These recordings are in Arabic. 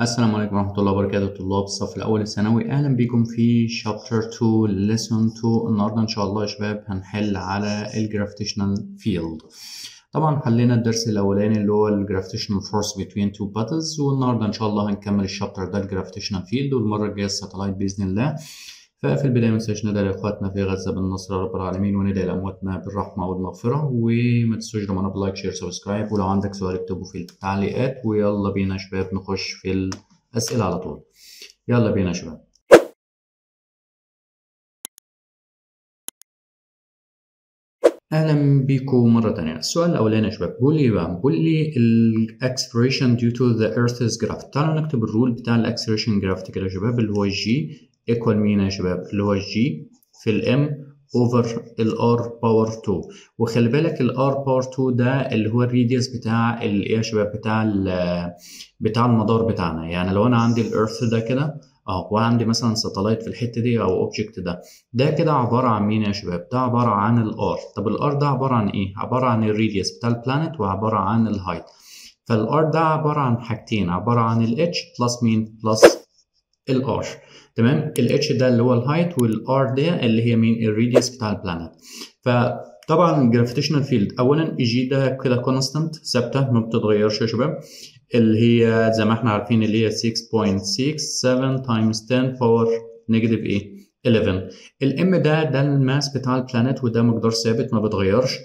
السلام عليكم ورحمة الله وبركاته. طلاب الصف الأول الثانوي أهلا بكم في Chapter 2 Lesson 2 النهاردة إن شاء الله يا شباب هنحل على ال Gravitational Field. طبعا حلينا الدرس الأولاني اللي هو ال Gravitational Force Between Two Bodies والنهاردة إن شاء الله هنكمل ال chapter ده ال Gravitational Field والمرة الجاية ال satellite بإذن الله. ففي البداية منساش ندعي لإخواتنا في غزة بالنصر رب العالمين وندعي لأمواتنا بالرحمة والمغفرة. وما تنسوش رمانا ب like share subscribe. ولو عندك سؤال اكتبه في التعليقات. ويلا بينا شباب نخش في الأسئلة على طول. يلا بينا شباب. أهلا بيكم مرة تانية. السؤال الأولاني يا شباب. بيقول لي بقى بيقول لي ال acceleration due to the earth's gravity تعالوا نكتب ال rule بتاع ال acceleration gravity كده يا شباب اللي هو g equal مين يا شباب اللي هو G في ال M over ال R power 2 وخلي بالك ال R power 2 ده اللي هو ال radius بتاع الايه يا شباب؟ بتاع بتاع المدار بتاعنا. يعني لو أنا عندي ال earth ده كده اهو وعندي مثلا satellite في الحتة دي أو object ده. ده كده عبارة عن مين يا شباب؟ ده عبارة عن ال R طب ال R ده عبارة عن إيه؟ عبارة عن الريديوس بتاع البلانيت وعبارة عن الهايت فالار ده عبارة عن حاجتين عبارة عن ال h plus مين plus ال R تمام؟ ال h ده اللي هو ال height وال R ده اللي هي مين ال radius بتاع ال planet فطبعا ال gravitational field اولا ال G ده كده constant ثابتة ما بتتغيرش يا شباب. اللي هي زي ما إحنا عارفين اللي هي 6.67 times 10 power negative إيه 11 ال M ده ده ال mass بتاع ال planet وده مقدار ثابت ما بيتغيرش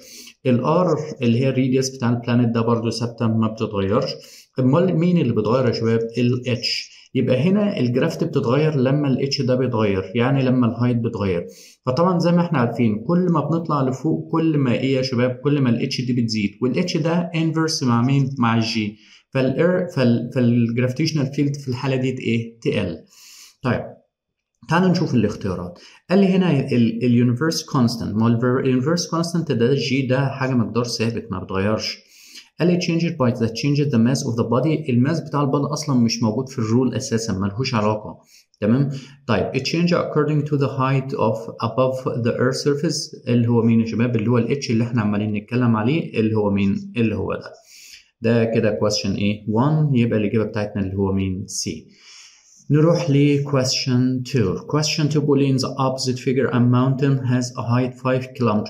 ال R اللي هي ال radius بتاع ال planet ده برضو ثابتة ما بتتغيرش. أمال مين اللي بيتغير يا شباب؟ ال h يبقى هنا ال gravity بتتغير لما ال h ده بيتغير يعني لما ال height بيتغير. فطبعا زي ما إحنا عارفين كل ما بنطلع لفوق كل ما إيه يا شباب؟ كل ما ال h دي بتزيد وال h ده inverse مع مين؟ مع ال g فال R فال فال gravitational field في الحالة دي إيه؟ تقل. طيب تعالوا نشوف الاختيارات. قال لي هنا ال universal constant ما ال universal constant ده ال G ده حاجة مقدار ثابت ما بتغيرش. Change it by that changes the mass of the body. ال mass بتاع ال body أصلا مش موجود في ال rule أساسا ملهوش علاقة. تمام؟ طيب it change according to the height of above the earth surface. اللي هو مين يا شباب؟ اللي هو الاتش اللي إحنا عمالين نتكلم عليه. اللي هو مين؟ اللي هو ده. ده كده question A 1 يبقى الإجابة بتاعتنا اللي هو مين؟ C. نروح ل question 2 question 2 بيقول in the opposite figure a mountain has a height 5 km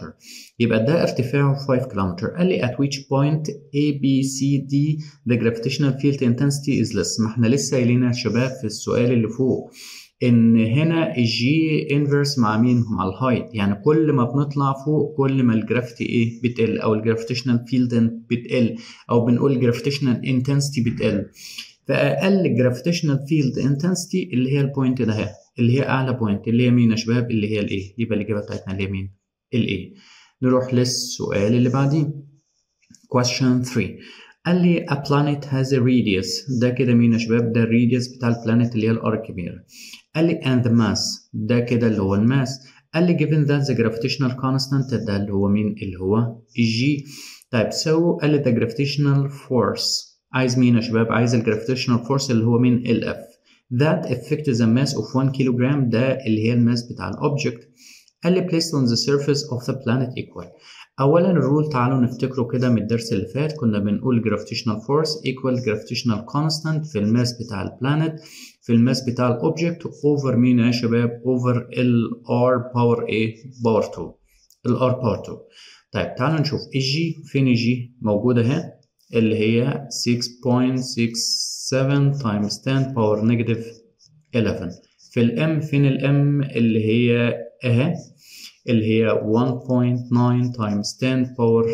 يبقى ده ارتفاعه 5 km قال لي at which point A B C D the gravitational field intensity is less. ما إحنا لسه قايلين يا شباب في السؤال اللي فوق. إن هنا ال g inverse مع مين؟ مع ال height يعني كل ما بنطلع فوق كل ما ال gravity إيه؟ بتقل. أو ال gravitational field بتقل. أو بنقول ال gravitational intensity بتقل. فاقل ال gravitational field intensity اللي هي ال point ده اللي هي أعلى point اللي هي مين يا شباب اللي هي ال A يبقى الاجابه بتاعتنا اللي هي مين ال A نروح للسؤال اللي بعديه question 3 قال لي a planet has a radius. ده كده مين يا شباب ده ال radius بتاع ال planet اللي هي ال R الكبيره قال لي and the mass. ده كده اللي هو ال mass. قال لي given that the gravitational constant ده اللي هو مين؟ اللي هو ال G طيب so قال لي the gravitational force. عايز مين يا شباب؟ عايز ال gravitational force اللي هو مين؟ ال F. That affect the mass of 1 kilogram ده اللي هي ال mass بتاع ال object قال لي placed on the surface of the planet equal. اولا ال rule تعالوا نفتكره كده من الدرس اللي فات كنا بنقول gravitational force equal gravitational constant في ال mass بتاع ال planet في ال mass بتاع ال object over مين يا شباب؟ over ال r power إيه power 2 ال r power 2 طيب تعالوا نشوف ال G فين ال G موجودة اهي اللي هي 6.67 times 10 power negative 11 في ال M فين ال M اللي هي أهي اللي هي 1.9 times 10 power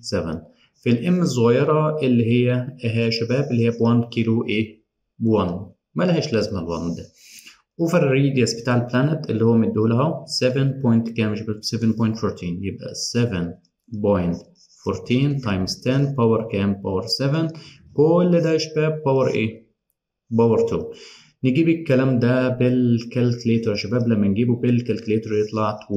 27 في ال m الصغيرة اللي هي أهي شباب اللي هي ب 1 كيلو إيه ب 1 ملهاش لازمة ال 1 ده. over ال radius بتاع ال planet اللي هو مديهولها اهو 7 point كام يا شباب؟ 7.14 يبقى 7.14 times 10 power كام power 7 كل ده يا شباب power إيه power 2 نجيب الكلام ده بال calculator يا شباب. لما نجيبه بال calculator يطلع 24.86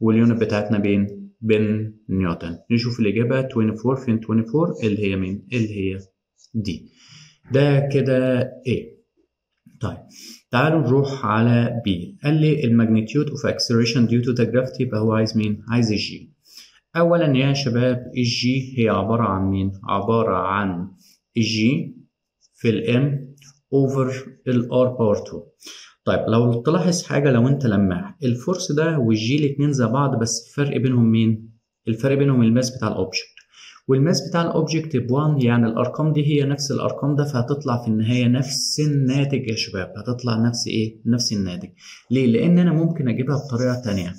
وال unit بتاعتنا بين بين نيوتن. نشوف الإجابة 24 فين 24 اللي هي مين؟ اللي هي دي. ده كده A. طيب. تعالوا نروح على B. قال لي ال magnitude of acceleration due to the gravity يبقى هو عايز مين عايز الجي اولا يا شباب الجي هي عبارة عن مين؟ عبارة عن ال G في ال M over ال R power 2 طيب لو تلاحظ حاجة لو أنت لماح ال force ده وال g الاتنين زي بعض بس الفرق بينهم مين؟ الفرق بينهم الماس بتاع الاوبجكت والماس بتاع الاوبجكت ب 1 يعني الأرقام دي هي نفس الأرقام ده فهتطلع في النهاية نفس الناتج يا شباب. هتطلع نفس إيه؟ نفس الناتج. ليه؟ لأن أنا ممكن أجيبها بطريقة تانية.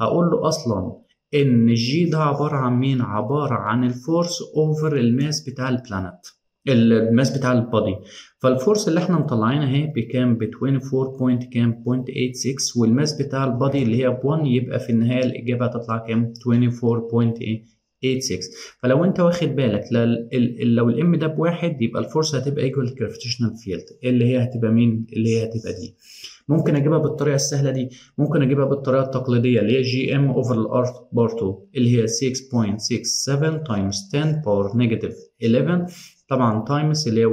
هقول له أصلا إن الجي ده عبارة عن مين؟ عبارة عن الفورس اوفر الماس بتاع البلانت الماس بتاع البادي فالفورس اللي إحنا مطلعينها أهي بكام؟ ب 24 point كام؟ 0.86 وال mass بتاع ال body اللي هي ب 1 يبقى في النهاية الإجابة هتطلع كام؟ 24.86 فلو انت واخد بالك لو ال m ده بواحد يبقى ال force هتبقى equal gravitational field اللي هي هتبقى مين؟ اللي هي هتبقى دي. ممكن أجيبها بالطريقة السهلة دي. ممكن أجيبها بالطريقة التقليدية اللي هي G M over ال R power 2 اللي هي 6.67 times 10 power negative 11 طبعا times اللي هي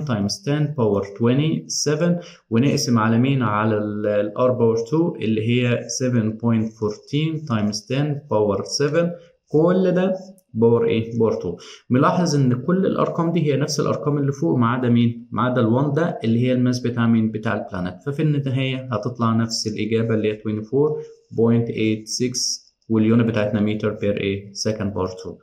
1.9 times 10 power 27 ونقسم على مين؟ على ال R power 2 اللي هي 7.14 times 10 power 7 كل ده power إيه power 2 ملاحظ إن كل الأرقام دي هي نفس الأرقام اللي فوق ما عدا مين؟ ما عدا ال1 ده اللي هي ال mass بتاع مين؟ بتاع ال planet ففي النهاية هتطلع نفس الإجابة اللي هي 24.86 وال unit بتاعتنا meter per إيه second power 2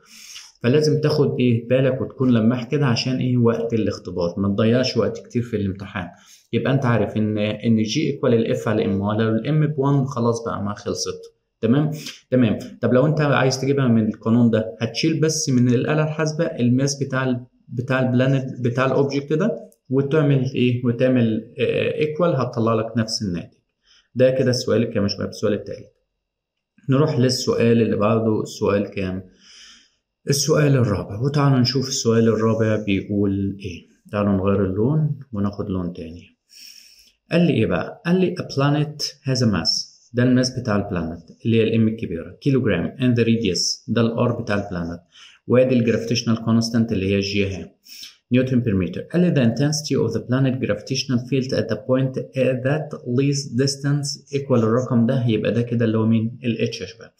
فلازم تاخد إيه؟ بالك وتكون لماح كده عشان إيه؟ وقت الاختبار. ما تضيعش وقت كتير في الامتحان. يبقى أنت عارف إن إن جي ايكوال الاف على ام ولو الام ب 1 خلاص بقى ما خلصت. تمام؟ تمام. طب لو انت عايز تجيبها من القانون ده هتشيل بس من الآلة الحاسبة ال mass بتاع ال بتاع ال planet بتاع ال object ده وتعمل إيه؟ وتعمل equal هتطلع لك نفس الناتج. ده كده السؤال الكام؟ يا شباب السؤال التالت. نروح للسؤال اللي بعده. السؤال كام؟ السؤال الرابع. وتعالوا نشوف السؤال الرابع بيقول إيه. تعالوا نغير اللون وناخد لون تاني. قال لي إيه بقى؟ قال لي a planet has a mass. ده ال mass بتاع ال planet اللي هي ال M الكبيرة كيلو جرام and the radius ده ال R بتاع ال planet. وادي ال gravitational constant اللي هي ال G اهي نيوتن per متر قال the intensity of the planet gravitational field at the point that least distance equal الرقم ده يبقى ده كده اللي هو مين؟ ال h يا شباب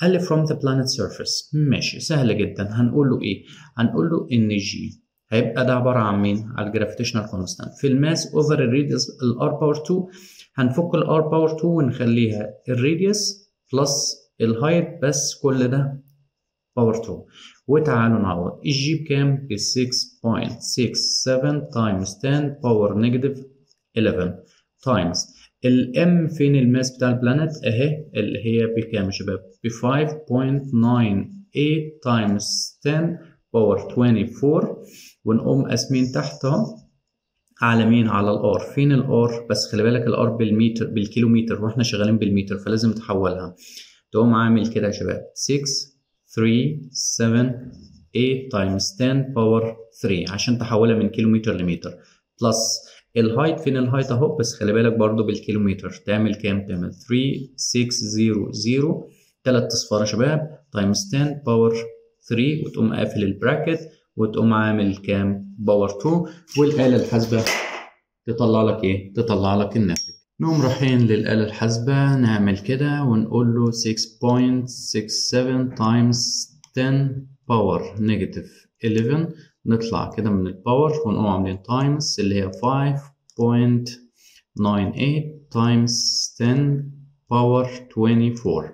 قال لي from the planet surface. ماشي سهلة جدا. هنقول له إيه؟ هنقول له إن جي هيبقى ده عبارة عن مين؟ على الجرافيتيشنال كونستانت في الماس اوفر الراديوس الار باور 2 هنفك ال R power 2 ونخليها ال radius plus ال height بس كل ده power 2 وتعالوا نعوض. ال G بكام؟ ب 6.67 times 10 power negative 11 times ال M فين ال mass بتاع ال planet أهي. اللي هي بكام يا شباب؟ ب 5.98 times 10 power 24 ونقوم قاسمين تحت اهو على مين على ال R. فين ال R؟ بس خلي بالك ال R بالمتر بالكيلومتر وإحنا شغالين بالمتر فلازم تحولها. تقوم عامل كده يا شباب. 6 3 7 8 times 10 power 3 عشان تحولها من كيلومتر لمتر. plus ال height فين ال height أهو؟ بس خلي بالك برضو بالكيلومتر. تعمل كام؟ تعمل 3 6 0 0 تلات أصفار يا شباب times 10 power 3 وتقوم قافل ال bracket وتقوم عامل كام؟ power 2 والآلة الحاسبة تطلع لك إيه؟ تطلع لك الناتج. نقوم رايحين للآلة الحاسبة نعمل كده ونقول له 6.67 times 10 power negative 11 نطلع كده من ال power ونقوم عاملين times اللي هي 5.98 times 10 power 24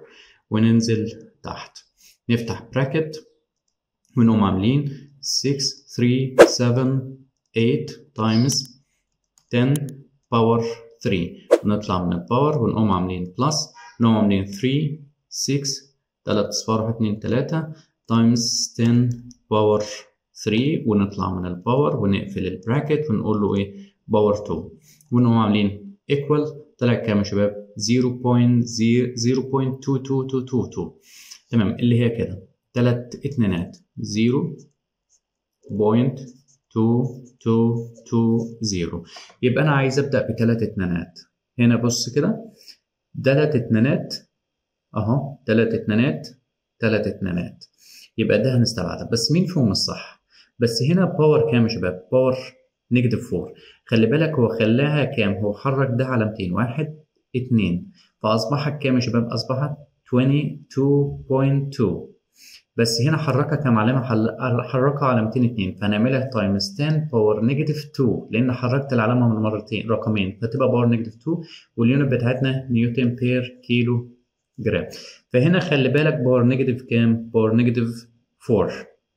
وننزل تحت. نفتح bracket ونقوم عاملين 6 3 7 8 times 10 power 3 ونطلع من ال power ونقوم عاملين plus نقوم عاملين 3 6 تلات اصفار 1 2 3 times 10 power 3 ونطلع من ال power ونقفل ال bracket ونقول له إيه power 2 ونقوم عاملين equal طلع كام يا شباب 0.0.22222 تمام اللي هي كده تلات اتنينات 0.2220 يبقى أنا عايز أبدأ بتلات اتنينات. هنا بص كده. تلات اتنينات. أهو. تلات اتنينات. تلات اتنينات. يبقى ده هنستبعدها بس مين فيهم الصح؟ بس هنا power كام يا شباب؟ power negative 4 خلي بالك هو خلاها كام؟ هو حرك ده علامتين واحد اتنين. فأصبحت كام يا شباب؟ أصبحت 22.2 بس هنا حركها كام علامة حركها علامتين اتنين فهنعملها times 10 power negative 2 لأن حركت العلامة من مرتين رقمين. فتبقى power negative 2 وال unit بتاعتنا نيوتن per كيلو جرام فهنا خلي بالك power negative كام؟ power negative 4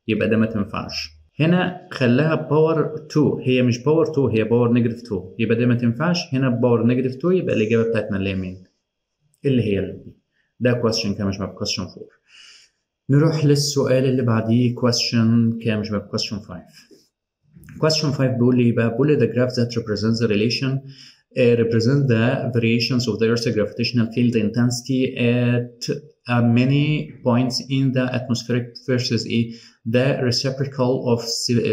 يبقى ده ما تنفعش. هنا خلاها power 2 هي مش power 2 هي power negative 2 يبقى ده ما تنفعش. هنا power negative 2 يبقى الإجابة بتاعتنا اللي هي مين؟ اللي هي ده question كام يا شباب question 4 نروح للسؤال اللي بعديه question كام يا شباب question 5 question 5 بيقول لي بقى بيقول لي the graph that represents the relation uh, represent the variations of the Earth's gravitational field intensity at uh, many points in the atmospheric versus a the reciprocal of,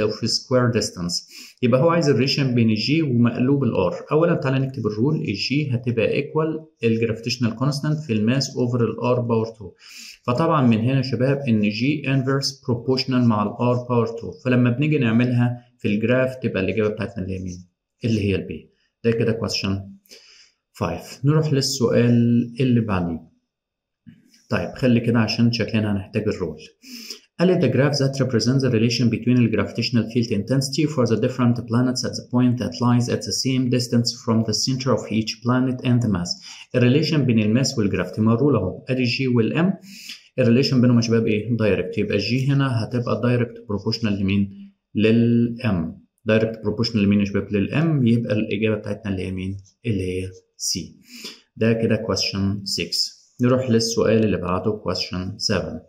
of square distance يبقى هو عايز ال relation بين ال g ومقلوب ال R اولا تعالى نكتب الرول الجي هتبقى ايكوال الجرافيتيشنال كونستانت في الماس اوفر الار باور 2 فطبعا من هنا يا شباب إن g inverse proportional مع ال R power 2 فلما بنيجي نعملها في ال graph تبقى الإجابة بتاعتنا اللي هي مين؟ اللي هي ال B ده كده question 5 نروح للسؤال اللي بعديه. طيب خلي كده عشان شكلنا هنحتاج ال rule. لي the graph that represents the relation between the gravitational field intensity for the different planets at the point that lies at the same distance from the center of each planet and the mass. الريليشن بين الماس والجرافيتي مرول اهو ادي ال g وال M ال relation بينهم يا شباب إيه؟ direct يبقى ال g هنا هتبقى direct proportional لمين؟ لل M direct proportional لمين يا شباب؟ لل M يبقى الاجابه بتاعتنا اللي هي مين؟ اللي هي سي. ده كده question 6 نروح للسؤال اللي بعده question 7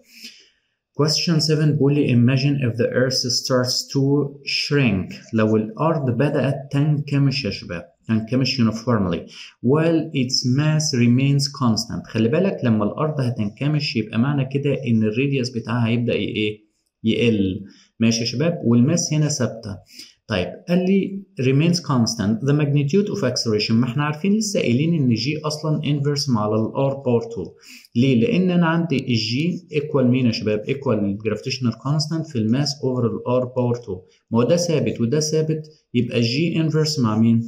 Question 7 بيقول لي imagine if the earth starts to shrink? لو الأرض بدأت تنكمش يا شباب تنكمش uniformly. While its mass remains constant. خلي بالك لما الأرض هتنكمش يبقى معنى كده إن الراديوس بتاعها هيبدأ إيه؟ يقل. ماشي يا شباب؟ والماس هنا ثابتة. طيب قال لي remains constant the magnitude of acceleration ما إحنا عارفين لسه قايلين إن جي أصلا inverse مع ال R power 2 ليه؟ لأن أنا عندي ال g equal مين يا شباب؟ equal ال gravitational constant في ال mass over ال R power 2 ما هو ده ثابت وده ثابت يبقى ال g inverse مع مين؟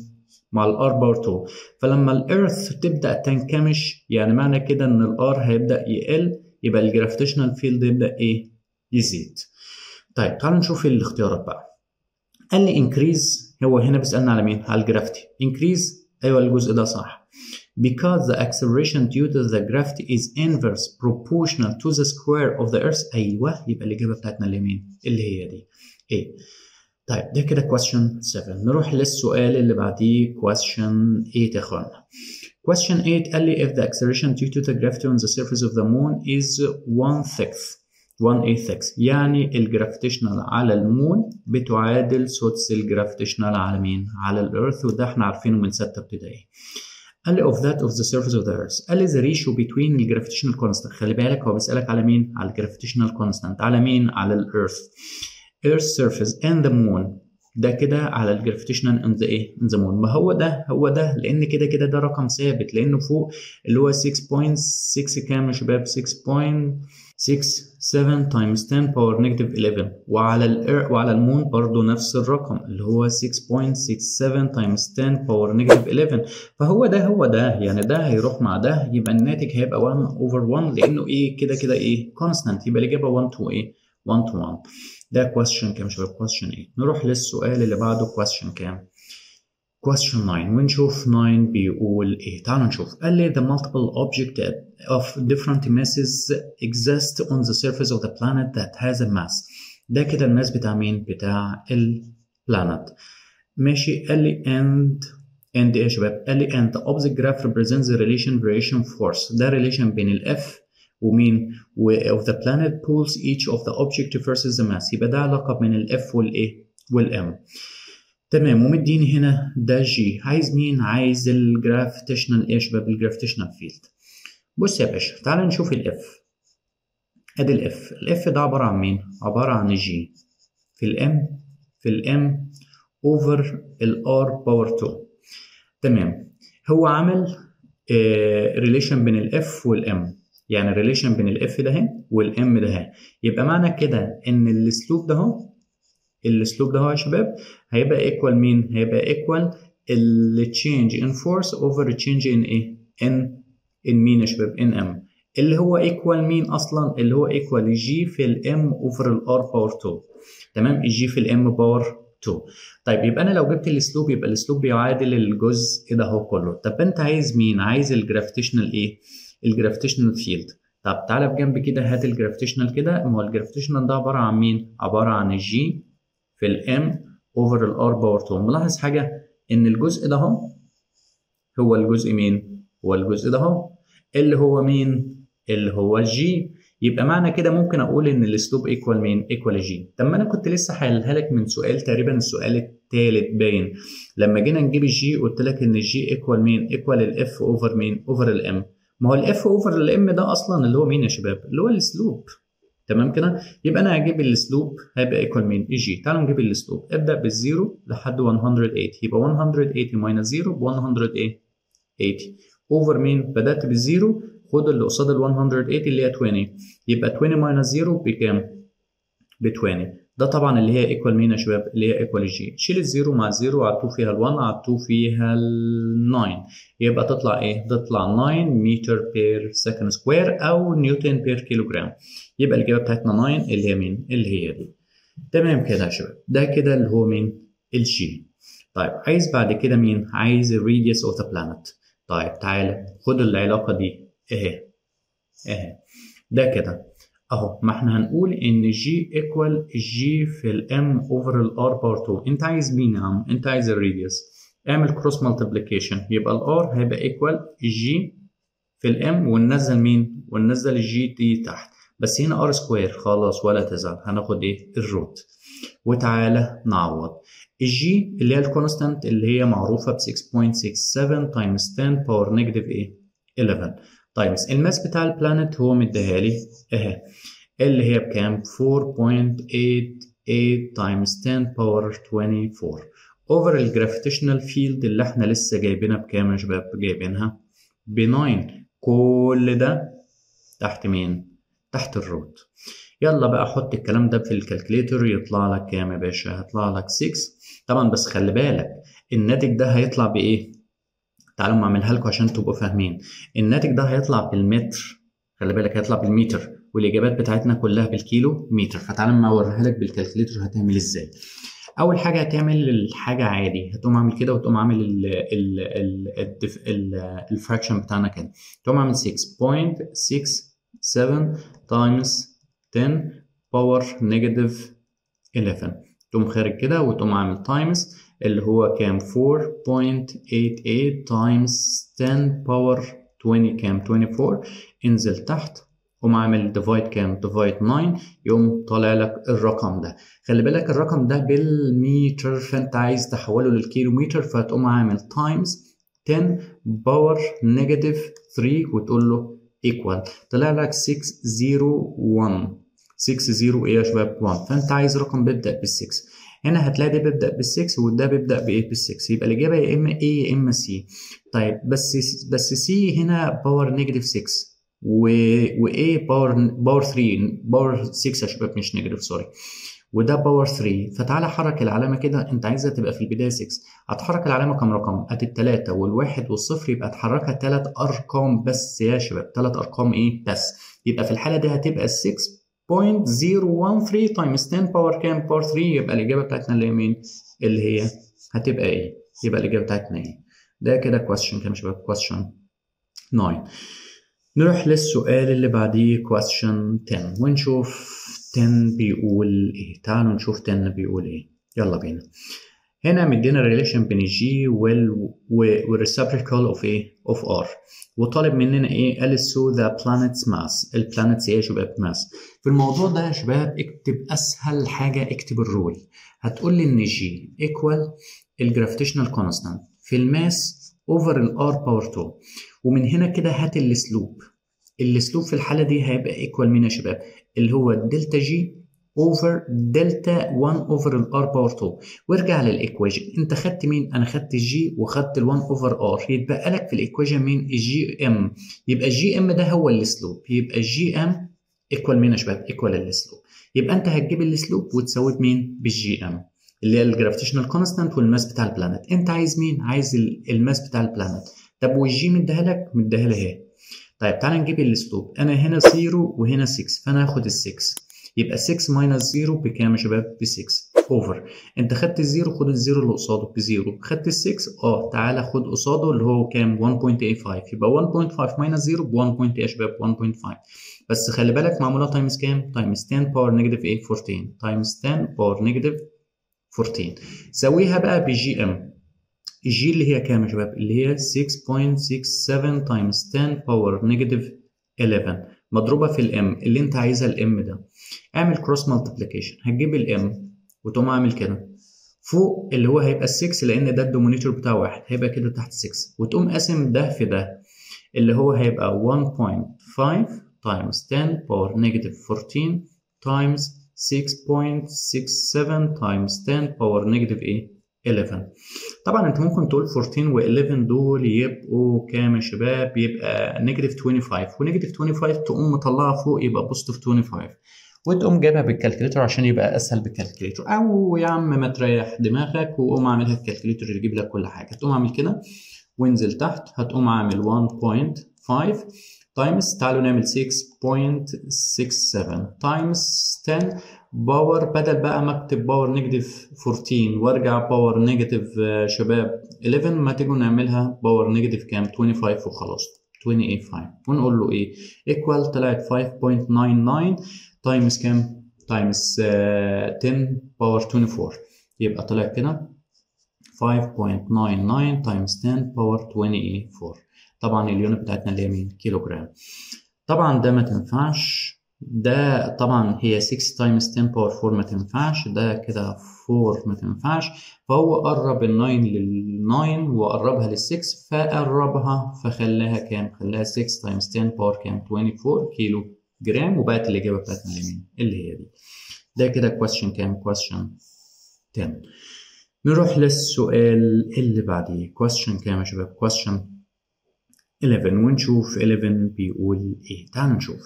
مع ال R power 2 فلما ال Earth تبدأ تنكمش يعني معنى كده إن ال R هيبدأ يقل يبقى ال gravitational field يبدأ إيه؟ يزيد. طيب تعالوا نشوف الاختيارات بقى. قال لي increase هو هنا بيسألنا على مين؟ على الجرافيتي. increase أيوه الجزء ده صح. Because the acceleration due to the gravity is inverse proportional to the square of the earth أيوه يبقى الاجابه بتاعتنا اللي مين؟ اللي هي دي. إيه؟ طيب ده كده question 7 نروح للسؤال اللي بعديه question 8 يا اخوانا. Question 8 قال لي if the acceleration due to the gravity on the surface of the moon is one sixth 1 a 6 يعني ال gravitational على ال moon بتعادل سدس ال gravitational على مين؟ على ال Earth وده إحنا عارفينه من سته ابتدائي. قال لي of that of the surface of the earth قال لي the ratio between ال gravitational constant خلي بالك هو بيسألك على مين؟ على ال gravitational constant على مين؟ على ال Earth. earth surface and the moon ده كده على ال gravitational on the إيه on the moon ما هو ده هو ده لأن كده كده ده رقم ثابت لأنه فوق اللي هو 6.6 كام يا شباب 6.67 times 10 power negative 11 وعلى الإر... وعلى ال moon برضه نفس الرقم اللي هو 6.67 times 10 power negative 11 فهو ده هو ده. يعني ده هيروح مع ده يبقى الناتج هيبقى 1 over 1 لأنه إيه؟ كده كده إيه؟ constant يبقى الإجابة 1 to إيه؟ 1 to 1 ده question كام؟ شباب question 8 نروح للسؤال اللي بعده question كام؟ question 9 ونشوف 9 بيقول ايه تعالوا نشوف قال لي the multiple object of different masses exist on the surface of the planet that has a mass ده كده الماس بتاع مين بتاع البلانت ماشي قال لي and and ايه يا شباب قال لي and the opposite graph represents the relation variation force ده relation بين الاف ومين و of the planet pulls each of the object versus the mass يبقى ده علاقة بين ال F وال A وال M تمام ومديني هنا ده G عايز مين؟ عايز ال gravitational إيه يا شباب ال gravitational field. بص يا باشا تعال نشوف ال F. أدي ال F. ال F ده عبارة عن مين؟ عبارة عن ال G في ال M في ال M over ال R power 2 تمام. هو عمل relation uh, بين ال F وال M. يعني ال relation بين ال F ده وال M ده يبقى معنى كده إن ال slope ده ال slope ده اهو يا شباب هيبقى equal مين؟ هيبقى equal ال change in force over change in إيه؟ in in مين يا شباب؟ in M اللي هو equal مين أصلا؟ اللي هو equal G في ال M over ال R power 2 تمام؟ ال G في ال M power 2 طيب يبقى أنا لو جبت ال slope يبقى ال slope بيعادل الجزء ده هو كله. طب أنت عايز مين؟ عايز ال gravitational إيه؟ ال gravitational field طب تعالى بجنب كده هات ال gravitational كده. ما هو ال gravitational ده عبارة عن مين؟ عبارة عن ال G في ال M over ال R power 2 ملاحظ حاجة؟ إن الجزء ده اهو هو الجزء مين؟ هو الجزء ده اهو. اللي هو مين؟ اللي هو الجي يبقى معنى كده ممكن أقول إن ال slope equal مين؟ equal g طب ما أنا كنت لسه حللها لك من سؤال تقريبا السؤال الثالث باين. لما جينا نجيب الجي قلت لك إن ال g equal مين؟ equal ال F over مين؟ over ال M ما هو ال F over ال M ده أصلا اللي هو مين يا شباب؟ اللي هو ال slope تمام كده؟ يبقى أنا هجيب ال slope هيبقى equal مين ال g تعالوا نجيب ال slope ابدأ بال zero لحد 108 يبقى 180 minus 0 ب 180 over مين بدأت بال zero. خد اللي قصاد ال 180 اللي هي 20 يبقى 20 minus 0 بكام؟ ب 20 ده طبعا اللي هي equal مين يا شباب؟ اللي هي equal ال g شيل ال zero مع ال zero على 2 فيها ال 1 على 2 فيها ال 9 يبقى تطلع إيه؟ تطلع 9 meter per second square أو newton per kilogram يبقى الإجابة بتاعتنا 9 اللي هي مين؟ اللي هي دي تمام كده يا شباب ده كده اللي هو مين؟ الجي طيب عايز بعد كده مين؟ عايز ال radius of the planet طيب تعالى خد العلاقة دي اهي اهي ده كده اهو ما إحنا هنقول إن g equal G في ال M over ال R power 2 انت عايز مين يا عم انت عايز ال radius اعمل cross multiplication يبقى ال R هيبقى equal G في ال M وننزل مين؟ وننزل الجي دي تحت. بس هنا R square خلاص ولا تزعل. هناخد إيه؟ ال root وتعالى نعوض. ال G اللي هي ال constant اللي هي معروفة ب 6.67 times 10 power negative إيه؟ 11 times ال mass بتاع ال planet هو مديها لي اهي اللي هي بكام؟ 4.88 times 10 power 24 over ال gravitational field اللي إحنا لسه جايبينها بكام يا شباب؟ جايبينها ب 9 كل ده تحت مين؟ تحت ال root. يلا بقى حط الكلام ده في ال calculator يطلع لك كام يا باشا؟ هيطلع لك 6 طبعا بس خلي بالك الناتج ده هيطلع بإيه؟ تعالوا ما اعملها لكم عشان تبقوا فاهمين. الناتج ده هيطلع بالمتر خلي بالك هيطلع بالمتر والإجابات بتاعتنا كلها بالكيلو متر فتعالى ما اوريها لك بال calculator هتعمل إزاي. أول حاجة هتعمل الحاجة عادي هتقوم عامل كده وتقوم عامل ال ال ال ال fraction بتاعنا كده. تقوم عامل 6.67 times 10 power negative 11 تقوم خارج كده وتقوم عامل times اللي هو كام 4.88 times 10 power 20 كام 24 انزل تحت قوم عامل divide كام divide 9 يقوم طالع لك الرقم ده. خلي بالك الرقم ده بالمتر فانت عايز تحوله للكيلومتر فتقوم عامل times 10 power negative 3 وتقول له equal طلع لك 601 60 إيه يا شباب؟ 1 فانت عايز رقم بيبدأ بال 6 هنا هتلاقي ده بيبدأ بال 6 وده بيبدأ بإيه؟ بال 6 يبقى الإجابة يا إما A يا إما C. طيب بس بس C هنا power negative 6 و و A power power 3 power 6 يا شباب مش negative sorry وده power 3 فتعالى حرك العلامة كده. أنت عايزها تبقى في البداية 6 هتحرك العلامة كام رقم؟ ادي الثلاثه والواحد والصفر يبقى تحركها ثلاث أرقام بس يا شباب. ثلاث أرقام إيه؟ بس. يبقى في الحالة دي هتبقى 6 0.013 times 10 power كام power 3 يبقى الإجابة بتاعتنا اللي هي مين؟ اللي هي هتبقى A يبقى الإجابة بتاعتنا A ده كده question كام شباب question 9 نروح للسؤال اللي بعديه question 10 ونشوف 10 بيقول إيه. تعالوا نشوف 10 بيقول إيه. يلا بينا. هنا مدينا relation بين ال g وال وال reciprocal of إيه of R وطالب مننا إيه؟ قال so the planet's mass ال planet's إيه يا شباب mass في الموضوع ده يا شباب اكتب أسهل حاجة اكتب ال rule. هتقول لي إن G equal ال gravitational constant في ال mass over ال R power 2 ومن هنا كده هات ال slope ال slope في الحالة دي هيبقى ايكوال مين يا شباب؟ اللي هو delta g over delta 1 over ال R power 2 وارجع لل equation. أنت خدت مين؟ أنا خدت ال g وخدت ال1 over R يتبقى لك في ال equation مين؟ ال GM يبقى ال GM ده هو ال slope يبقى ال GM equal مين يا شباب equal ال slope يبقى أنت هتجيب ال slope وتساويه بمين؟ بال GM اللي هي ال gravitational constant وال mass بتاع ال planet أنت عايز مين؟ عايز ال mass بتاع ال planet طب وال G مديها لك؟ مديها لي اهي طيب تعالى نجيب ال slope أنا هنا 0 وهنا 6 فأنا هاخد ال 6 يبقى 6 minus 0 بكام يا شباب؟ ب 6 over انت خدت ال zero خد ال zero اللي قصاده ب zero خدت ال 6 آه تعالى خد قصاده اللي هو كام؟ 1.85 يبقى 1.5 minus 0 ب 1. إيه يا شباب؟ 1.5 بس خلي بالك معمولة times كام؟ times 10 power negative إيه 14 times 10 power negative 14 سويها بقى ب GM ال G اللي هي كام يا شباب؟ اللي هي 6.67 times 10 power negative 11 مضروبة في ال M اللي انت عايزها ال M ده. اعمل cross multiplication هتجيب ال M وتقوم عامل كده. فوق اللي هو هيبقى 6 لأن ده ال denominator بتاع واحد. هيبقى كده تحت 6 وتقوم قاسم ده في ده اللي هو هيبقى 1.5 times 10 power negative 14 times 6.67 times 10 power negative إيه 11 طبعا أنت ممكن تقول 14 و11 دول يبقوا كام يا شباب؟ يبقى negative 25 و negative 25 تقوم مطلعها فوق يبقى positive 25 وتقوم جايبها بال calculator عشان يبقى أسهل بال calculator أو يا عم ما تريح دماغك وقوم اعملها بال calculator يجيب لك كل حاجة. تقوم عامل كده وانزل تحت. هتقوم عامل 1.5 times تعالوا نعمل 6.67 times 10 power بدل بقى ما اكتب power negative 14 وارجع power negative شباب 11 ما تيجوا نعملها power negative كام؟ 25 وخلاص 25 ونقول له إيه؟ equal طلعت 5.99 times كام؟ times 10 power 24 يبقى طلع كده 5.99 times 10 power 24 طبعا ال unit بتاعتنا اللي هي مين؟ كيلو جرام طبعا ده ما تنفعش. ده طبعا هي 6 times 10 power 4 ما تنفعش ده كده 4 ما تنفعش فهو قرب ال 9 لل 9 وقربها لل 6 فقربها فخلاها كام؟ خلاها 6 times 10 power كام؟ 24 كيلو جرام وبقت الإجابة بتاعتنا اليمين اللي هي دي ده كده question كام؟ question 10 نروح للسؤال اللي بعديه question كام يا شباب؟ question 11 ونشوف 11 بيقول إيه تعالوا نشوف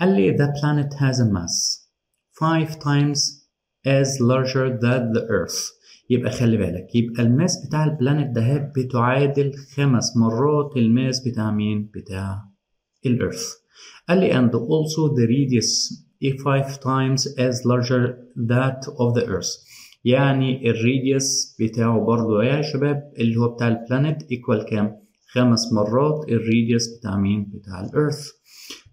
قال لي the planet has a mass 5 times as larger than the earth? يبقى خلي بالك يبقى ال mass بتاع ال planet ده بتعادل خمس مرات ال mass بتاع مين؟ بتاع ال earth قال لي and also the radius is 5 times as larger that of the earth. يعني ال radius بتاعه برضو يا شباب اللي هو بتاع ال planet equal كام؟ خمس مرات ال radius بتاع مين؟ بتاع ال earth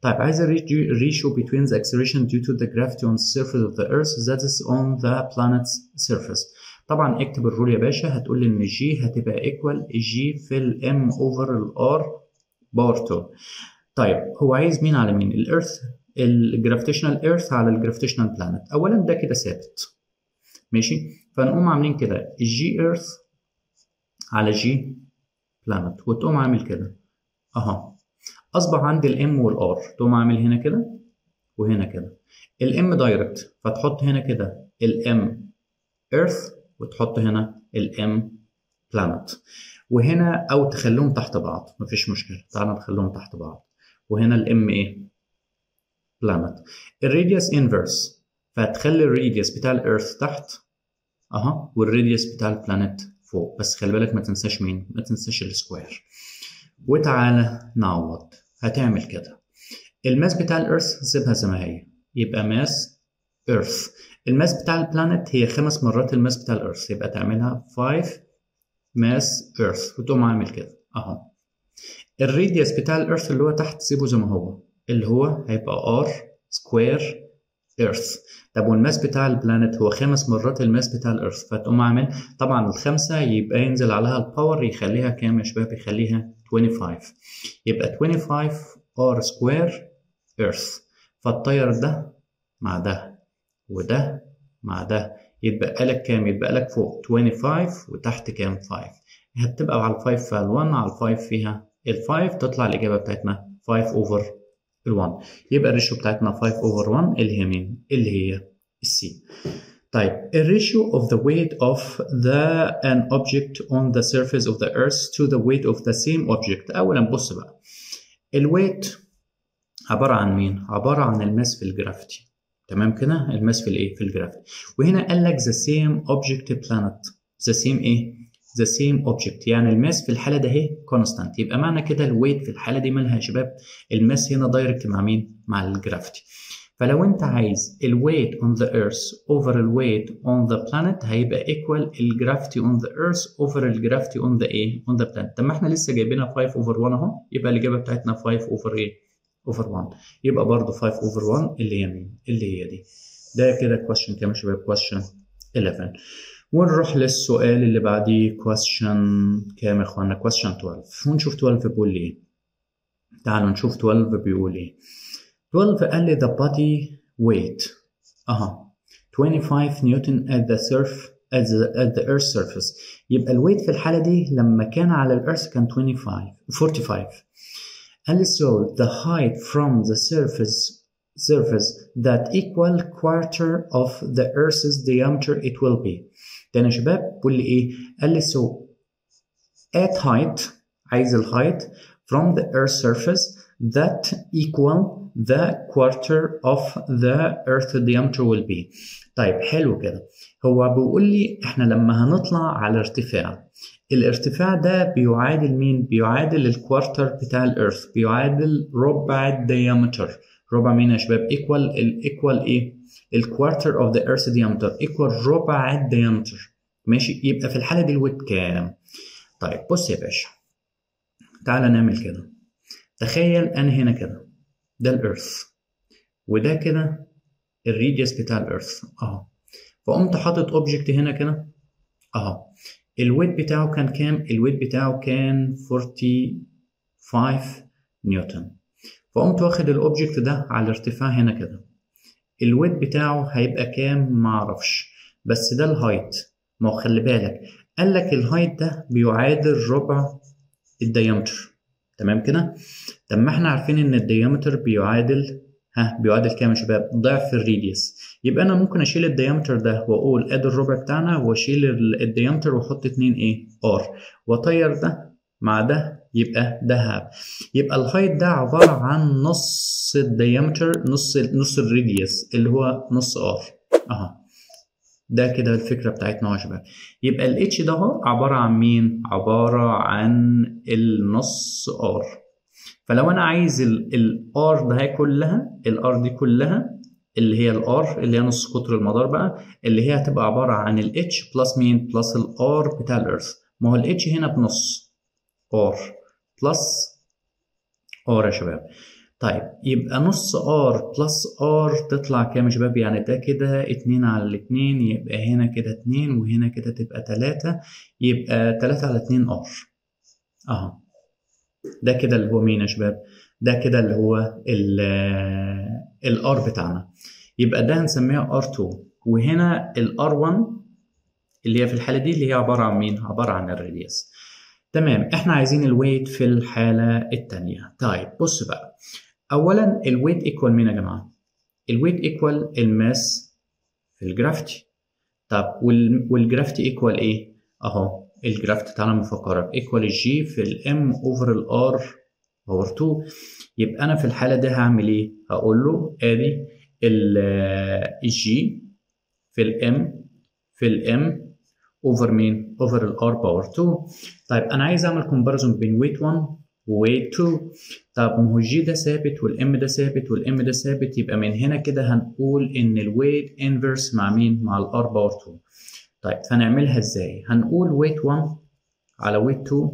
طيب عايز ال ratio between the acceleration due to the gravity on the surface of the earth that is on the planet's surface. طبعا اكتب ال rule يا باشا هتقول لي إن g هتبقى equal G في ال M over ال R power 2 طيب هو عايز مين على مين؟ ال earth ال gravitational earth على ال gravitational planet اولا ده كده ثابت. ماشي؟ فنقوم عاملين كده g earth على g planet وتقوم عامل كده. أها. أصبح عندي ال M وال R تقوم عامل هنا كده وهنا كده. ال M direct فتحط هنا كده ال M earth وتحط هنا ال M planet وهنا أو تخليهم تحت بعض مفيش مشكلة. تعالى نخليهم تحت بعض. وهنا ال M إيه planet ال radius inverse فتخلي ال radius بتاع ال earth تحت. أها. وال radius بتاع ال planet فوق. بس خلي بالك ما تنساش مين؟ ما تنساش ال square وتعالى نعوض. هتعمل كده. ال mass بتاع ال earth سيبها زي ما هي. يبقى mass earth ال mass بتاع ال planet هي خمس مرات ال mass بتاع ال earth يبقى تعملها 5 mass earth وتقوم عامل كده. أهو. ال radius بتاع ال earth اللي هو تحت سيبه زي ما هو. اللي هو هيبقى R square earth طب وال mass بتاع ال planet هو خمس مرات ال mass بتاع ال earth فتقوم عامل طبعا الخمسة يبقى ينزل عليها ال power يخليها كام يا شباب؟ يخليها 25 يبقى 25 R square earth فاطير ده مع ده وده مع ده. يتبقى لك كام؟ يتبقى لك فوق. 25 وتحت كام؟ 5 هتبقى على ال 5 فيها ال 1 على ال 5 فيها ال 5 تطلع الإجابة بتاعتنا 5 over ال 1 يبقى ال ratio بتاعتنا 5 over 1 اللي هي مين؟ اللي هي ال C. طيب ال ratio of the weight of the an object on the surface of the earth to the weight of the same object. اولا بص بقى. ال weight عبارة عن مين؟ عبارة عن ال mass في ال gravity. تمام كده؟ الماس في الإيه؟ في ال gravity. وهنا قال لك the same object planet. the same إيه؟ the same object. يعني ال mass في الحالة ده اهي constant. يبقى معنى كده ال weight في الحالة دي مالها يا شباب ال mass هنا direct مع مين؟ مع ال gravity. فلو انت عايز ال weight on the earth over ال weight on the planet هيبقى equal ال gravity on the earth over ال gravity on the إيه on the planet. طب ما إحنا لسه جايبينها 5 over 1 اهو يبقى الإجابة بتاعتنا 5 over إيه؟ over 1 يبقى برضه 5 over 1 اللي هي مين؟ اللي هي دي. ده كده question كام يا شباب question 11 ونروح للسؤال اللي بعديه question كام يا إخوانا؟ question 12 ونشوف 12 بيقول إيه. تعالوا نشوف 12 بيقول إيه. 12 قال لي the body weight اها 25 نيوتن at the surf at the, at the earth surface يبقى الويت في الحالة دي لما كان على الارث كان 25 45 قال لي so the height from the surface surface that equal quarter of the earth's diameter it will be تاني يا شباب بيقول لي ايه قال لي so at height عايز الهايت from the earth surface that equal the quarter of the earth diameter will be. طيب حلو كده. هو بيقول لي إحنا لما هنطلع على ارتفاع الارتفاع ده بيعادل مين؟ بيعادل ال quarter بتاع ال earth بيعادل ربع ال diameter ربع مين يا شباب؟ equal ال equal إيه؟ ال quarter of the earth diameter equal ربع ال diameter ماشي؟ يبقى في الحالة دي ال weight كام؟ طيب بص يا باشا. تعالى نعمل كده. تخيل أنا هنا كده ده ال earth وده كده ال radius بتاع ال earth أهو. فقمت حاطط object هنا كده أهو. ال weight بتاعه كان كام؟ ال weight بتاعه كان 45 نيوتن فقمت واخد ال object ده على ارتفاع هنا كده. ال weight بتاعه هيبقى كام؟ معرفش بس ده ال height ما هو خلي بالك قال لك ال height ده بيعادل ربع ال diameter تمام كده؟ طب ما إحنا عارفين إن ال diameter بيعادل ها بيعادل كام يا شباب؟ ضعف ال radius يبقى أنا ممكن أشيل ال diameter ده وأقول ادي الربع بتاعنا وأشيل ال diameter وأحط اتنين إيه؟ R وأطير ده مع ده يبقى ده half يبقى ال height ده عبارة عن نص ال diameter نص نص ال radius اللي هو نص R أها. ده كده الفكرة بتاعتنا شباب يبقى ال H ده عبارة عن مين؟ عبارة عن النص R فلو أنا عايز ال R ده كلها ال R دي كلها اللي هي ال R اللي هي نص قطر المدار بقى اللي هي هتبقى عبارة عن ال H plus مين؟ plus ال R بتاع ال earth ما هو ال H هنا بنص R plus R يا شباب. طيب يبقى نص R plus R تطلع كام يا شباب؟ يعني ده كده اتنين على الاتنين يبقى هنا كده اتنين وهنا كده تبقى تلاتة يبقى تلاتة على اتنين R أهو. ده كده اللي هو مين يا شباب؟ ده كده اللي هو ال R بتاعنا. يبقى ده هنسميها R2 وهنا ال R1 اللي هي في الحالة دي اللي هي عبارة عن مين؟ عبارة عن ال radius تمام إحنا عايزين ال weight في الحالة التانية. طيب بص بقى. أولا ال weight equal مين يا جماعة؟ ال weight equal ال mass في ال gravity طب وال gravity equal إيه؟ أهو ال gravity تعالى نفكرك equal ال G في ال M over ال R power 2 يبقى أنا في الحالة دي هعمل إيه؟ هقول له أدي ال G في ال M في ال M over مين؟ over ال R power 2 طيب أنا عايز أعمل comparison بين weight 1 و weight 2 طب ما هو ال G ده ثابت وال M ده ثابت وال M ده ثابت يبقى من هنا كده هنقول إن ال weight inverse مع مين؟ مع ال R power 2 طيب فنعملها إزاي؟ هنقول weight 1 على weight 2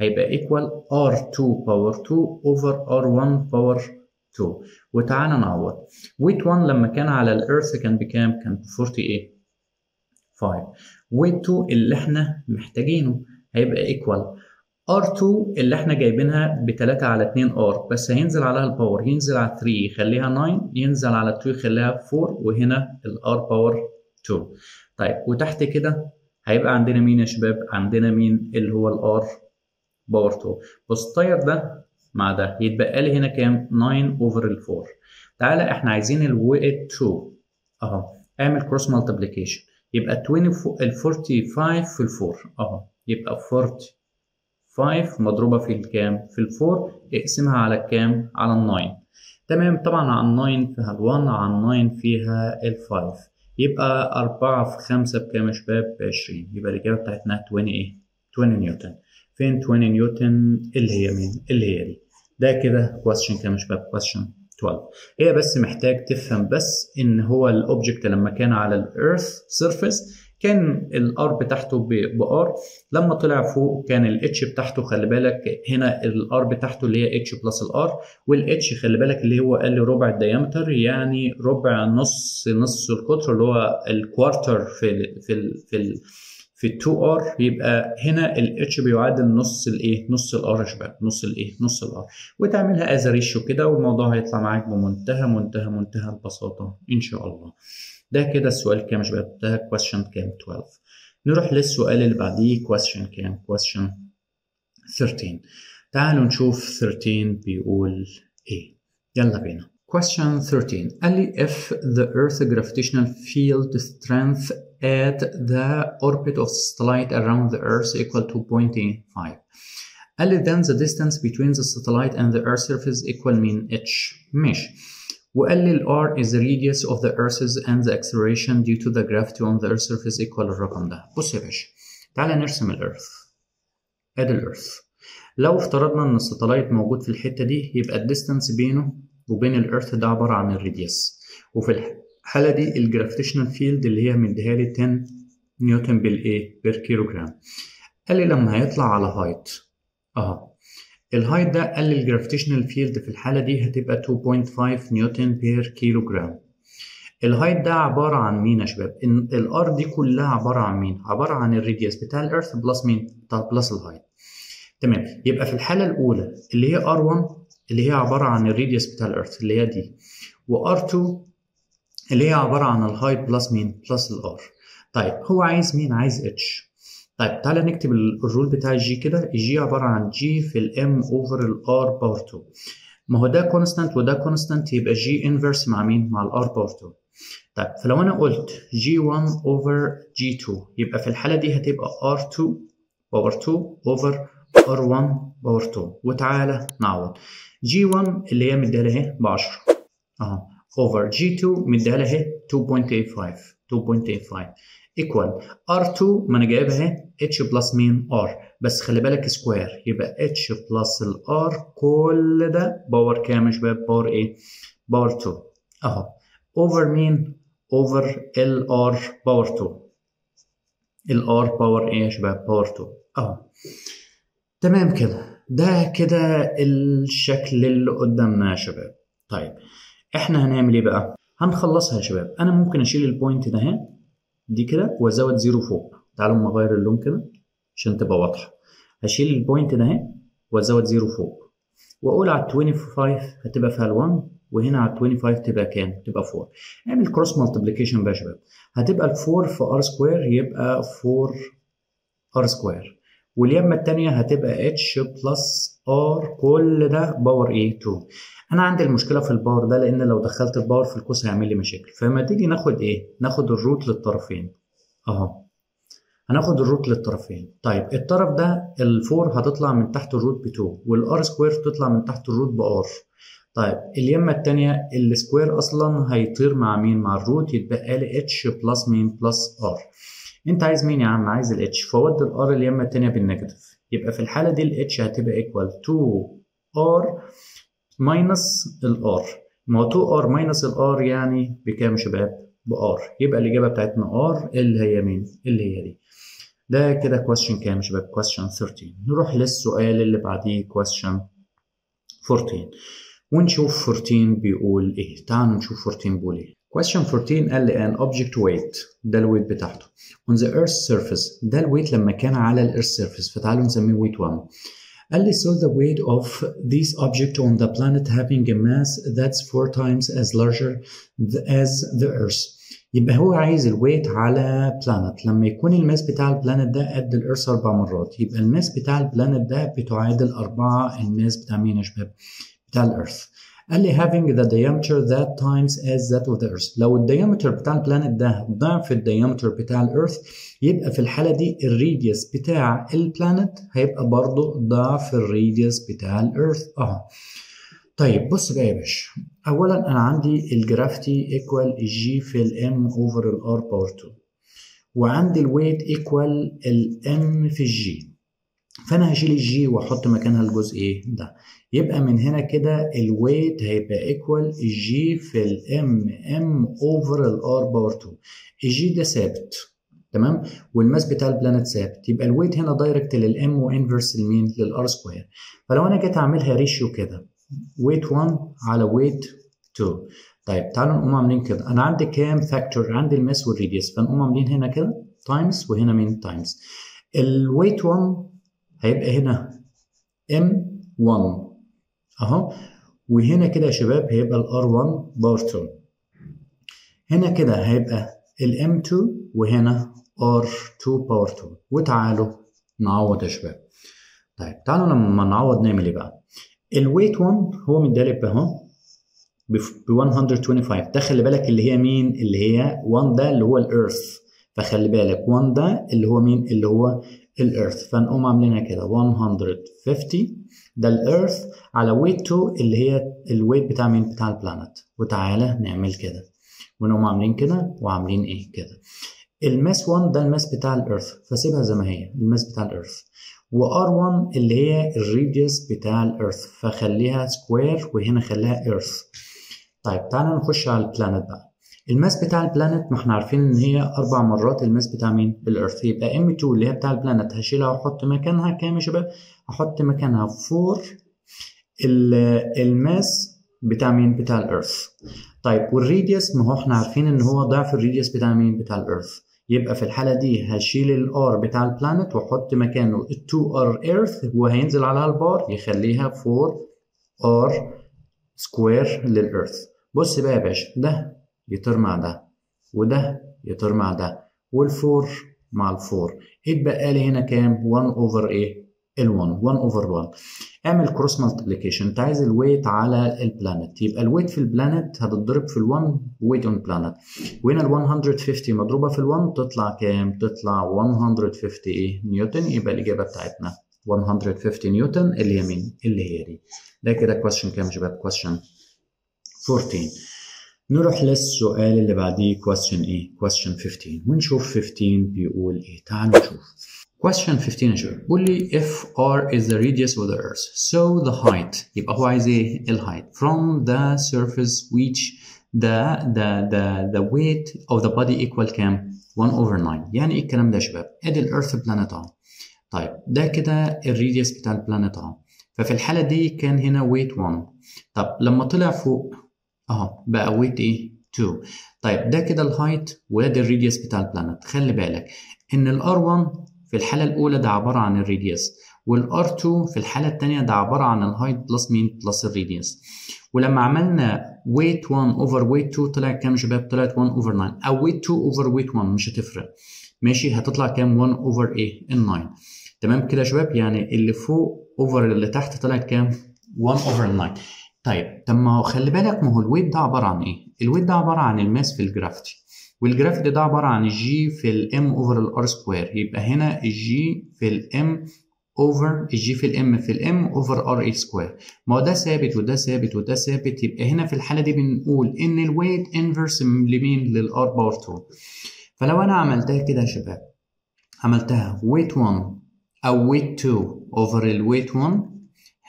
هيبقى equal R2 power 2 over R1 power 2 وتعالى نعوض. weight 1 لما كان على ال earth كان بكام؟ كان ب 48 5 weight 2 اللي إحنا محتاجينه هيبقى equal R2 اللي إحنا جايبينها ب 3 على 2 R بس هينزل عليها ال power ينزل على 3 يخليها 9 ينزل على 2 يخليها 4 وهنا ال R power 2 طيب وتحت كده هيبقى عندنا مين يا شباب؟ عندنا مين اللي هو ال R power 2 بص طير ده مع ده يتبقى لي هنا كام؟ 9 over ال 4 تعالى إحنا عايزين ال weight 2 اهو اعمل cross multiplication يبقى 20 ال 45 في ال 4 اهو يبقى 45 مضروبة في الكام؟ في ال 4 اقسمها على الكام؟ على ال 9 تمام. طبعا على ال 9 فيها ال 1 على ال 9 فيها ال 5 يبقى أربعة في خمسة بكام يا شباب؟ بعشرين. يبقى الإجابة بتاعتنا 20 إيه؟ 20 نيوتن. فين 20 نيوتن؟ اللي هي مين؟ اللي هي دي. ده كده question كام يا شباب؟ question 12 هي بس محتاج تفهم بس إن هو ال object لما كان على ال earth surface كان ال R بتاعته ب R. لما طلع فوق كان ال H بتاعته خلي بالك هنا ال R بتاعته اللي هي H plus ال R وال H خلي بالك اللي هو قال لي ربع ال diameter يعني ربع نص نص القطر اللي هو ال quarter في ال في ال في ال في ال 2 R يبقى هنا ال H بيعادل نص الايه نص ال R يا شباب نص الايه نص ال R وتعملها as ratio كده والموضوع هيطلع معاك بمنتهى منتهى منتهى البساطة إن شاء الله. ده كده السؤال كام يا شباب ده question كام 12 نروح للسؤال اللي بعديه question كام question 13 تعالوا نشوف 13 بيقول إيه يلا بينا question 13 قال لي if the earth gravitational field strength at the orbit of satellite around the earth equal to 0.5 قال لي then the distance between the satellite and the earth surface equal mean h ماشي وقال لي ال R is the radius of the earth and the acceleration due to the gravity on the earth surface equal الرقم ده. بص يا باشا تعالى نرسم ال earth ادي ال earth لو افترضنا إن ال satellite موجود في الحتة دي يبقى ال distance بينه وبين ال earth ده عبارة عن ال radius وفي الحالة دي ال gravitational field اللي هي مديها لي 10 نيوتن بالايه per كيلو جرام قال لي لما هيطلع على height أهو. ال height ده قال ال gravitational field في الحالة دي هتبقى 2.5 نيوتن per كيلو جرام ال height ده عبارة عن مين يا شباب؟ الأرض دي كلها عبارة عن مين؟ عبارة عن ال radius بتاع ال earth plus مين؟ plus ال height تمام يبقى في الحالة الأولى اللي هي R1 اللي هي عبارة عن ال radius بتاع ال earth اللي هي دي وR2 اللي هي عبارة عن ال height plus مين؟ plus ال R طيب هو عايز مين؟ عايز H طيب تعالى نكتب ال rule بتاع ال G كده. ال G عبارة عن G في ال M over ال R power 2 ما هو ده constant وده constant يبقى G inverse مع مين؟ مع ال R power 2 طيب فلو أنا قلت G 1 over G 2 يبقى في الحالة دي هتبقى R 2 power 2 over R 1 power 2 وتعالى نعوض. G 1 اللي هي مديها اهي ب 10 أهو. over G 2 مديها اهي 2.85 2.85 equal R2 ما أنا جايبها H plus مين R. بس خلي بالك square يبقى H plus ال R كل ده power كام يا شباب؟ power إيه power 2 أهو. over مين over ال R power 2 ال R power إيه يا شباب power 2 أهو. تمام كده. ده كده الشكل اللي قدامنا يا شباب. طيب إحنا هنعمل إيه بقى؟ هنخلصها يا شباب. أنا ممكن أشيل ال point ده أهي. دي كده وازود zero فوق. تعالوا اما اغير اللون كده عشان تبقى واضحة. هشيل ال point ده اهي وازود zero فوق. واقول على 25 هتبقى فيها ال1 وهنا على 25 تبقى كام؟ تبقى 4 اعمل cross multiplication بقى يا شباب. هتبقى ال 4 في R square يبقى 4 R square واليمة الثانية هتبقى H plus R كل ده power إيه 2 أنا عندي المشكلة في ال power ده لأن لو دخلت ال power في القوس هيعمل لي مشاكل. فلما تيجي ناخد إيه؟ ناخد ال root للطرفين. أهو. هناخد ال root للطرفين. طيب الطرف ده ال4 هتطلع من تحت ال root ب 2 وال R square تطلع من تحت ال root ب R طيب اليمة الثانية ال square أصلا هيطير مع مين؟ مع ال root يتبقى لي H plus مين plus R انت عايز مين يا عم؟ عايز ال H فودي ال R اليمه الثانية بال negative. يبقى في الحالة دي ال H هتبقى equal 2 R minus ال R ما هو 2 R minus ال R يعني بكام شباب؟ ب R يبقى الإجابة بتاعتنا R اللي هي مين اللي هي دي. ده كده question كام يا شباب؟ question 13 نروح للسؤال اللي بعديه question 14 ونشوف 14 بيقول إيه. تعالوا نشوف 14 بيقول إيه. Question 14 قال لي an object weight ده ال weight بتاعته. On the earth surface ده ال weight لما كان على ال earth surface. فتعالوا نسميه weight 1 قال لي so the weight of this object on the planet having a mass that's four times as larger as the earth. يبقى هو عايز ال weight على planet لما يكون ال mass بتاع ال planet ده قد ال earth أربع مرات يبقى ال mass بتاع ال planet ده بتعادل أربعة ال mass بتاع مين يا شباب؟ بتاع ال earth قال لي having the diameter that times as that of the earth. لو ال diameter بتاع ال planet ده ضعف ال diameter بتاع ال earth يبقى في الحالة دي ال radius بتاع ال planet هيبقى برضه ضعف ال radius بتاع ال earth أهو. طيب بص بقى يا باشا. اولا أنا عندي الجرافتي ايكوال الجي في الام اوفر الار باور 2 وعندي ال weight equal ال M في ال G فأنا هشيل ال G وأحط مكانها الجزء إيه؟ ده. يبقى من هنا كده ال weight هيبقى ايكوال الجي في الام ام اوفر الار باور 2 الجي ده ثابت تمام؟ وال mass بتاع ال planet ثابت. يبقى ال weight هنا direct لل M و inverse لمين لل R square فلو أنا جيت أعملها ratio كده weight 1 على weight 2 طيب تعالوا نقوم عاملين كده. أنا عندي كام factor عندي ال mass وال radius فنقوم عاملين هنا كده times وهنا مين؟ times ال weight 1 هيبقى هنا M 1 اهو وهنا كده يا شباب هيبقى ال R 1 power 2 هنا كده هيبقى ال M 2 وهنا R 2 power 2 وتعالوا نعوض يا شباب. طيب تعالوا لما نعوض نعمل إيه بقى؟ ال weight 1 هو مدالب اهو ب 125 ده خلي بالك اللي هي مين؟ اللي هي 1 ده اللي هو ال earth فخلي بالك 1 ده اللي هو مين؟ اللي هو ال earth فنقوم عاملينها كده. 150 ده ال earth على weight 2 اللي هي ال weight بتاع مين؟ بتاع ال planet وتعالى نعمل كده. ونقوم عاملين كده وعاملين إيه؟ كده. ال mass 1 ده ال mass بتاع ال earth فسيبها زي ما هي. ال mass بتاع ال earth وR1 اللي هي ال radius بتاع ال earth فخليها square وهنا خليها earth طيب تعالى نخش على ال planet بقى. ال mass بتاع ال planet ما إحنا عارفين إن هي أربع مرات ال mass بتاع مين؟ ال earth. يبقى M2 اللي هي بتاع ال planet. هشيلها وأحط مكانها كام يا شباب؟ هحط مكانها 4 ال mass بتاع مين؟ بتاع ال earth. طيب وال radius؟ ما هو إحنا عارفين إن هو ضعف ال radius بتاع مين؟ بتاع ال earth. يبقى في الحالة دي هشيل ال R بتاع ال planet وأحط مكانه ال 2 R earth وهينزل عليها ال power يخليها 4 R square لل earth. بص بقى يا باشا ده يطير مع ده وده يطير مع ده وال four مع ال four. اتبقى لي هنا كام؟ 1 over إيه ال 1 1 over 1 اعمل cross multiplication انت عايز الويت على البلانت يبقى الويت في البلانت هتتضرب في ال1 weight on planet وهنا ال 150 مضروبة في ال1 تطلع كام؟ تطلع 150 إيه؟ نيوتن. يبقى الإجابة بتاعتنا 150 نيوتن اللي هي مين؟ اللي هي دي. ده كده question كام يا شباب؟ question 14 نروح للسؤال اللي بعديه question إيه question 15 ونشوف 15 بيقول إيه. تعالوا نشوف. question 15 يا شباب. بيقول لي if r is the radius of the earth so the height. يبقى هو عايز إيه؟ ال height. from the surface which the the the the weight of the body equal كام؟ 1 over 9 يعني إيه الكلام ده يا شباب؟ ادي ال earth planet أهو. طيب ده كده ال radius بتاع ال planet أهو. ففي الحالة دي كان هنا weight 1 طب لما طلع فوق اهو بقى weight إيه 2 طيب ده كده ال height وده ال radius بتاع ال planet خلي بالك ان ال R 1 في الحاله الاولى ده عباره عن ال radius وال R 2 في الحاله الثانية ده عباره عن ال height plus مين plus ال radius ولما عملنا weight 1 over weight 2 طلع كام شباب طلعت 1 over 9 أو weight 2 over weight 1 مش هتفرق ماشي هتطلع كام 1 over إيه ال 9 تمام كده يا شباب يعني اللي فوق over اللي تحت طلعت كام 1 over 9 طيب طب ما هو خلي بالك ما هو الويت ده عبارة عن إيه؟ الويت ده عبارة عن الماس في الجرافيتي والجرافيتي ده عبارة عن ال G في ال M over ال R square يبقى هنا الجي في الام اوفر الجي في الام في الام اوفر ار اي سكوير ما هو ده ثابت وده ثابت وده ثابت يبقى هنا في الحالة دي بنقول إن ال weight inverse لمين لل R power 2 فلو أنا عملتها كده يا شباب عملتها weight 1 أو weight 2 over ال weight 1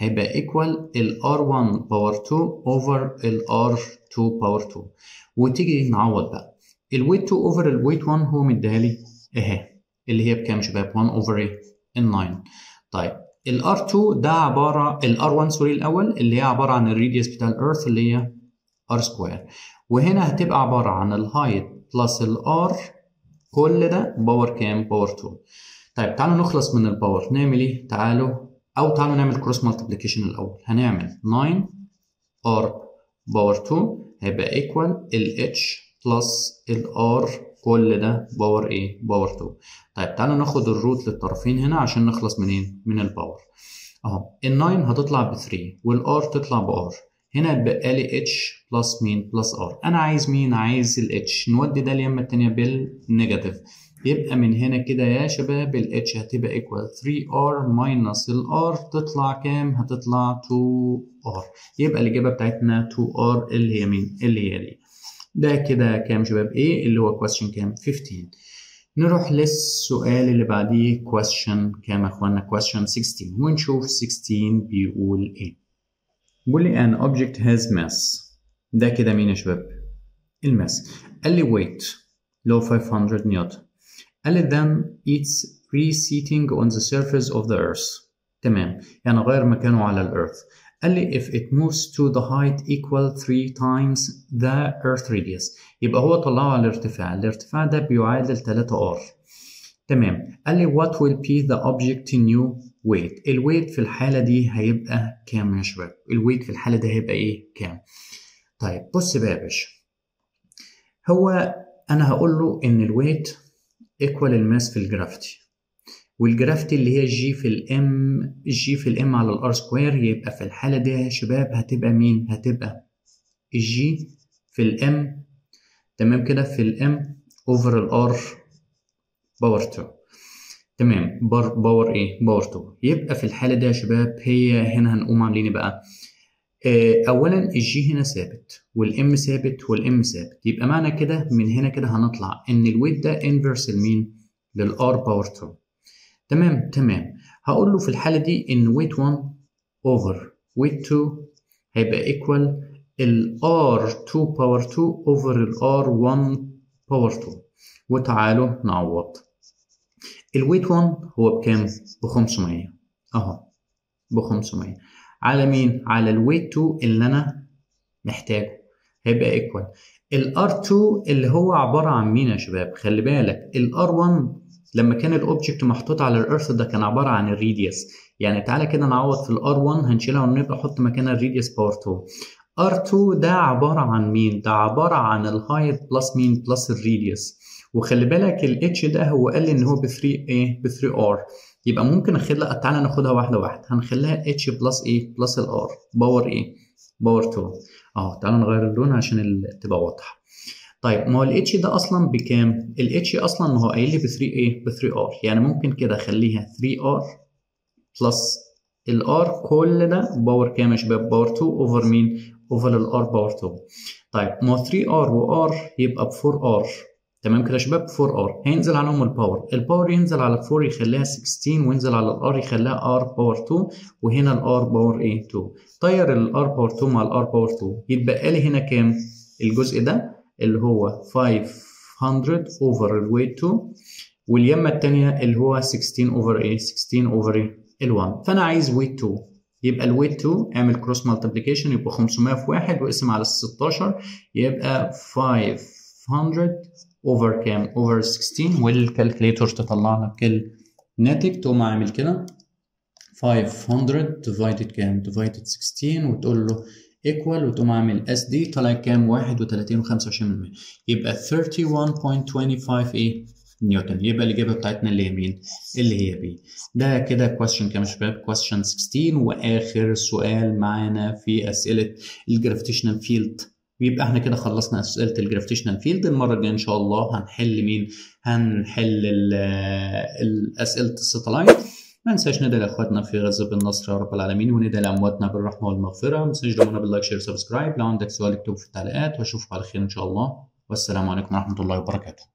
هيبقى equal ال R1 power 2 over ال R2 power 2 وتيجي نعوض بقى. ال weight 2 over ال weight 1 هو مديها لي اهي اللي هي بكام شباب؟ 1 over إيه ال 9 طيب ال R2 ده عبارة ال R1 sorry الأول اللي هي عبارة عن ال radius بتاع ال earth اللي هي R square وهنا هتبقى عبارة عن ال height plus ال R كل ده power كام؟ power 2 طيب تعالوا نخلص من ال power نعمل إيه؟ تعالوا أو تعالوا نعمل cross multiplication الأول. هنعمل 9 R power 2 هيبقى equal ال H plus ال R كل ده power إيه power 2 طيب تعالوا ناخد ال root للطرفين هنا عشان نخلص منين؟ من ال power أهو ال 9 هتطلع ب 3 وال R تطلع ب R هنا اتبقى لي H plus مين plus R أنا عايز مين؟ عايز ال H نودي ده اليمة التانية بال negative يبقى من هنا كده يا شباب ال H هتبقى equal 3R minus ال R تطلع كام؟ هتطلع 2R يبقى الإجابة بتاعتنا 2R اللي هي مين؟ اللي هي دي. ده كده كام شباب؟ إيه اللي هو question كام؟ 15 نروح للسؤال اللي بعديه question كام يا إخوانا؟ question 16 ونشوف 16 بيقول إيه. بيقول لي an object has mass. ده كده مين يا شباب؟ ال mass. قال لي weight لو 500 نيوتن. قال then it's resting on the surface of the earth. تمام. يعني غير مكانه على ال earth قال لي if it moves to the height equal 3 times the earth radius. يبقى هو طلعه على الارتفاع. الارتفاع ده بيعادل 3 r. تمام. قال لي what will be the object new weight? ال weight في الحالة دي هيبقى كام يا شباب؟ ال weight في الحالة دي هيبقى إيه؟ كام؟ طيب بص بقى يا باشا. هو أنا هقول له ان الويت equal ال mass في ال gravity وال gravity اللي هي G في ال M G في ال M على ال R square يبقى في الحالة دي يا شباب هتبقى مين؟ هتبقى ال G في ال M تمام كده؟ في ال M over ال R power 2 تمام. power إيه power 2 يبقى في الحالة دي يا شباب هي هنا هنقوم عاملين إيه بقى؟ اولا ال G هنا ثابت وال M ثابت وال M ثابت. يبقى معنى كده من هنا كده هنطلع إن ال weight ده inverse لمين لل R power 2 تمام تمام. هقول له في الحالة دي إن weight 1 over weight 2 هيبقى equal ال R2 power 2 over ال R1 power 2 وتعالوا نعوض. ال weight 1 هو بكام؟ ب 500 أهو ب 500 على مين؟ على ال weight 2 اللي أنا محتاجه. هيبقى equal. ال R2 اللي هو عبارة عن مين يا شباب؟ خلي بالك ال R1 لما كان ال object محطوط على ال earth ده كان عبارة عن ال radius يعني تعالى كده نعوض في ال R 1 هنشيلها ونبقى نحط مكانها ال radius power 2 R 2 ده عبارة عن مين؟ ده عبارة عن ال height plus مين plus ال radius وخلي بالك ال H ده هو قال لي إن هو ب 3 إيه ب 3 R يبقى ممكن اخليها تعالى ناخدها واحدة واحدة هنخليها H plus إيه plus ال R power إيه power 2 أهو تعالى نغير اللون عشان تبقى واضحة طيب ما هو ال H ده أصلا بكام؟ ال H أصلا ما هو قايل لي ب 3 إيه؟ ب 3 R يعني ممكن كده أخليها 3 R plus ال R كل ده power كام يا شباب؟ power 2 over مين؟ over ال R power 2 طيب ما هو 3 R و R يبقى ب 4 R تمام كده يا شباب؟ 4 R. هينزل عنهم ال power ال power ينزل على 4 يخليها 16 وينزل على ال R يخليها R power 2 وهنا ال R power إيه 2 طير ال R power 2 مع ال R power 2 يتبقى لي هنا كام؟ الجزء ده اللي هو 500 over ال weight 2 واليمة الثانية اللي هو 16 over إيه 16 over إيه ال1 فأنا عايز weight 2 يبقى ال weight 2 اعمل cross multiplication يبقى 500 في 1 واقسم على 16 يبقى 500 over كام؟ over 16 وال calculator تطلع لك الناتج تقوم عامل كده. 500 divided كام؟ divided 16 وتقول له equal وتقوم عامل S D طلع كام؟ 31 و25% يبقى 31.25 إيه؟ نيوتن. يبقى الإجابة بتاعتنا اللي هي مين؟ اللي هي B ده كده question كام يا شباب؟ question 16 وآخر سؤال معانا في أسئلة ال gravitational field ويبقى إحنا كده خلصنا أسئلة ال gravitational field المرة الجاية إن شاء الله هنحل مين؟ هنحل أسئلة ال satellite ما ننساش ندعي لأخواتنا في غزة بالنصر يا رب العالمين وندعي لأمواتنا بالرحمة والمغفرة. ما تنساش تدعمونا بال like share subscribe. لو عندك سؤال اكتبه في التعليقات. وأشوفكم على خير إن شاء الله. والسلام عليكم ورحمة الله وبركاته.